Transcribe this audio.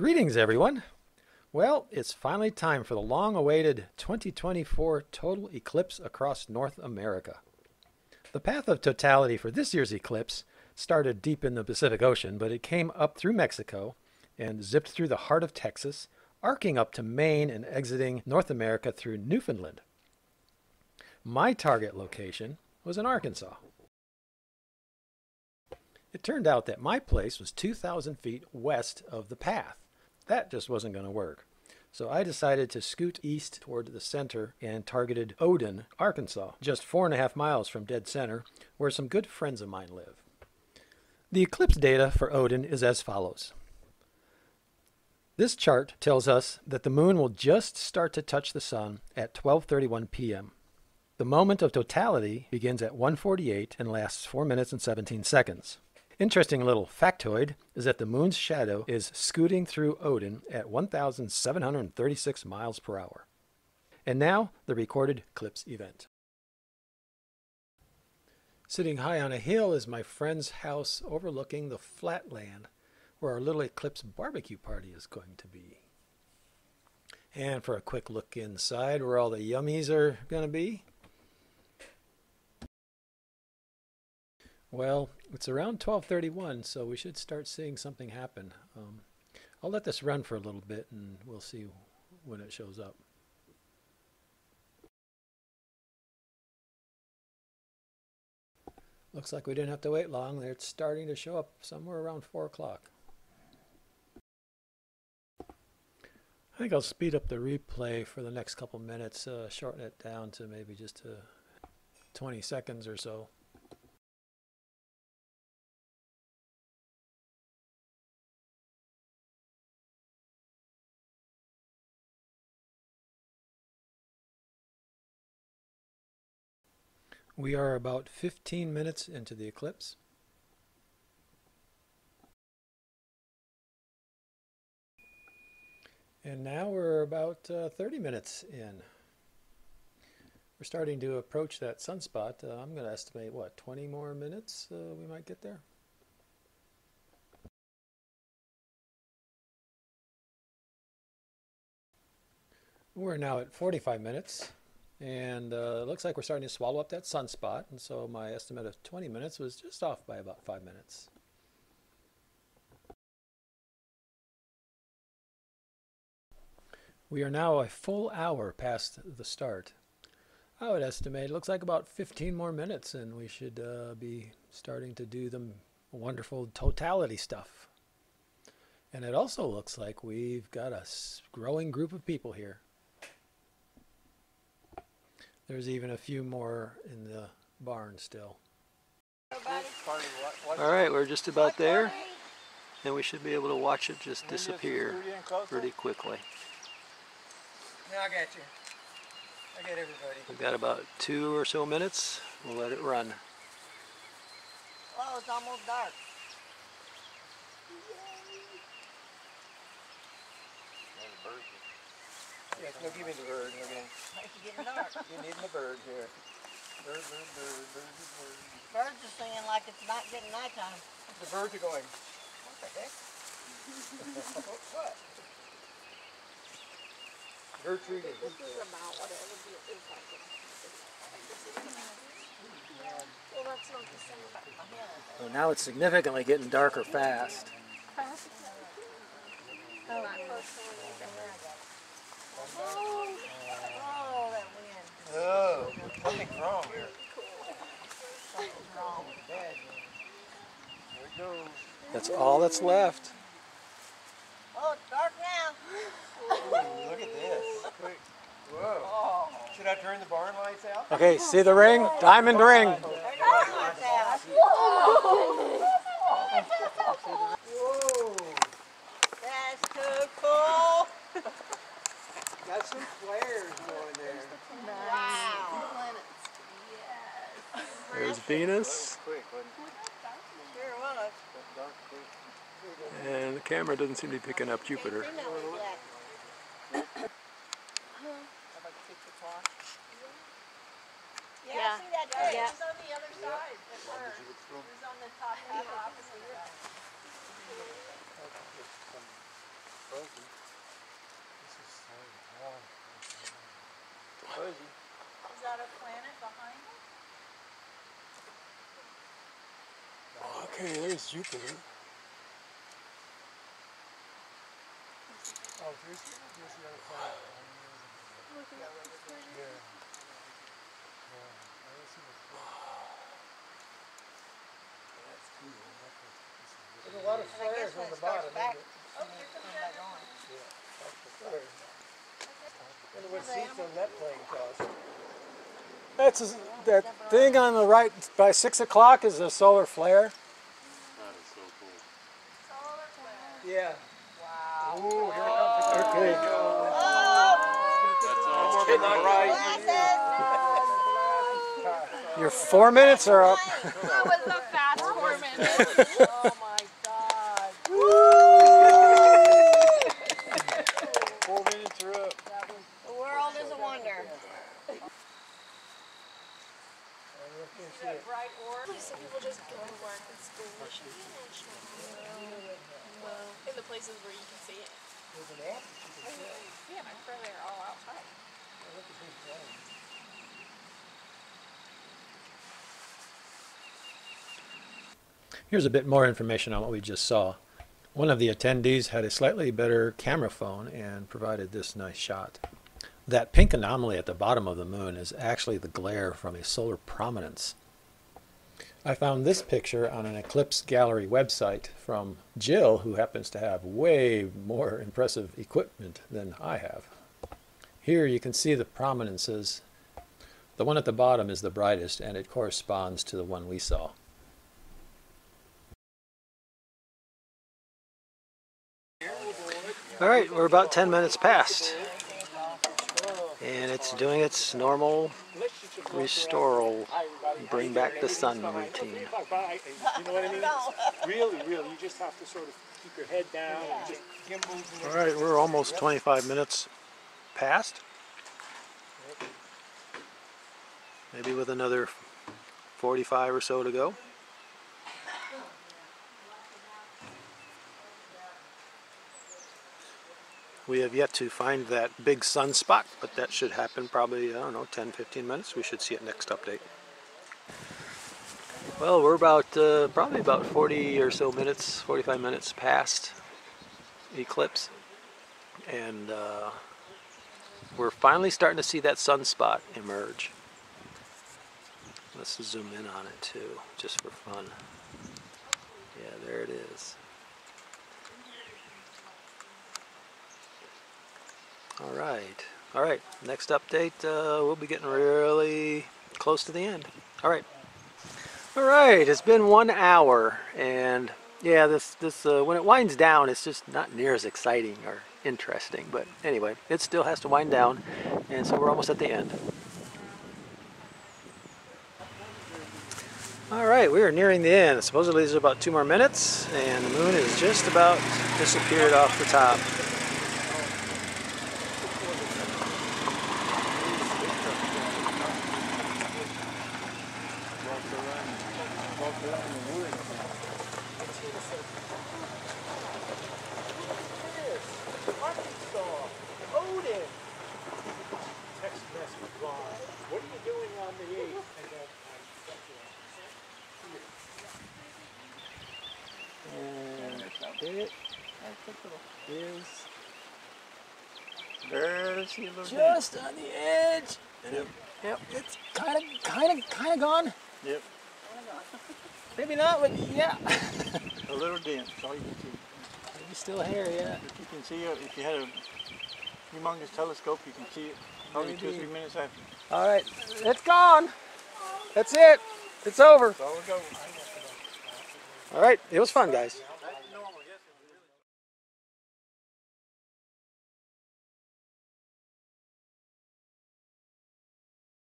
Greetings, everyone. Well, it's finally time for the long awaited 2024 total eclipse across North America. The path of totality for this year's eclipse started deep in the Pacific Ocean, but it came up through Mexico and zipped through the heart of Texas, arcing up to Maine and exiting North America through Newfoundland. My target location was in Arkansas. It turned out that my place was 2,000 feet west of the path. That just wasn't going to work. So I decided to scoot east toward the center and targeted Oden, Arkansas, just four and a half miles from dead center, where some good friends of mine live. The eclipse data for Oden is as follows. This chart tells us that the moon will just start to touch the sun at 12:31 p.m. The moment of totality begins at 1:48 and lasts 4 minutes and 17 seconds. Interesting little factoid is that the moon's shadow is scooting through Oden at 1,736 miles per hour. And now, the recorded eclipse event. Sitting high on a hill is my friend's house overlooking the flatland where our little eclipse barbecue party is going to be. And for a quick look inside where all the yummies are going to be, Well, it's around 12:31, so we should start seeing something happen. Um, I'll let this run for a little bit, and we'll see when it shows up. Looks like we didn't have to wait long. It's starting to show up somewhere around 4 o'clock. I think I'll speed up the replay for the next couple minutes, uh, shorten it down to maybe just uh, 20 seconds or so. We are about 15 minutes into the eclipse. And now we're about uh, 30 minutes in. We're starting to approach that sunspot. Uh, I'm going to estimate, what, 20 more minutes uh, we might get there? We're now at 45 minutes. And uh, it looks like we're starting to swallow up that sunspot. And so my estimate of 20 minutes was just off by about five minutes. We are now a full hour past the start. I would estimate it looks like about 15 more minutes and we should uh, be starting to do the wonderful totality stuff. And it also looks like we've got a growing group of people here. There's even a few more in the barn still. All right, we're just about there, and we should be able to watch it just disappear pretty quickly. Yeah, I got you. I got everybody. We've got about two or so minutes. We'll let it run. Oh, it's almost dark. Yes, no, give me the bird. Okay. It's getting dark. You're needing the bird here. Bird, bird, bird, bird, bird. Birds are singing like it's not getting nighttime. The birds are going, what the heck? what? Gertrude is This is about whatever the is like. Well, that's not the same about my head. Oh, now it's significantly getting darker fast. Oh, my first one is in there. Oh, oh, that wind. Oh, something's wrong here. Something's wrong. Bad. There it goes. That's all that's left. Oh, it's dark now. Ooh, look at this. Quick. Whoa. Should I turn the barn lights out? Okay, see the ring? Diamond ring. There's dark like. Whoa. That's too cool. Got some flares going there. Wow. There's Venus, Quick, wasn't it? Sure was. That dark quick. and the camera doesn't seem to be picking up Jupiter. You know exactly. Yeah, Yeah. see that Yeah. tree? It's on the other side. It was. It was on the top half opposite is that a planet behind it? Oh, okay, there's Jupiter. Oh, there's, there's the other planet. Look at that. Yeah. Yeah. I see the That's cool. There's a lot of flares on the bottom. Oh, here comes that. Yeah, that's the flares. Wonder what seats on that plane cost. That's a, that thing on the right by six o'clock is a solar flare. That is so cool. Solar flare. Yeah. Wow. Ooh, here it comes. again. Oh, There you go. That's all. It's getting bright. glasses. Your four minutes are up. That was a fast four minutes. Oh my God. Four minutes are up. The world is a wonder. Bright orb. Some people just go to work and school. It should be an actual In the places where you can see it. Yeah, I'm sure they're all outside. Here's a bit more information on what we just saw. One of the attendees had a slightly better camera phone and provided this nice shot. That pink anomaly at the bottom of the moon is actually the glare from a solar prominence. I found this picture on an Eclipse Gallery website from Jill, who happens to have way more impressive equipment than I have. Here you can see the prominences. The one at the bottom is the brightest, and it corresponds to the one we saw. All right, we're about 10 minutes past. And it's doing its normal restoral, bring back the sun routine. You know what I mean? Really, really, you just have to sort of keep your head down All right, we're almost 25 minutes past. Maybe with another 45 or so to go. We have yet to find that big sunspot, but that should happen probably, I don't know, 10, 15 minutes. We should see it next update. Well, we're about, uh, probably about 40 or so minutes, 45 minutes past eclipse. And uh, we're finally starting to see that sunspot emerge. Let's zoom in on it too, just for fun. Yeah, there it is. All right. All right. Next update, uh, we'll be getting really close to the end. All right. All right. It's been one hour, and yeah, this this uh, when it winds down, it's just not near as exciting or interesting. But anyway, it still has to wind down, and so we're almost at the end. All right, we are nearing the end. Supposedly there's about two more minutes, and the moon is just about disappeared off the top. Oden! Text message Ron. What are you doing on the 8th? And then And it is there's the little Just on the edge. Yep. Yep, it's kind of, kind of, kind of gone. Yep. Maybe not, but yeah. A little dent. That's all you can see. Maybe still here, yeah. If you can see it, if you had a humongous telescope, you can see it probably two or three minutes after. All right, it's gone. That's it. It's over. That's all go. All right, it was fun, guys.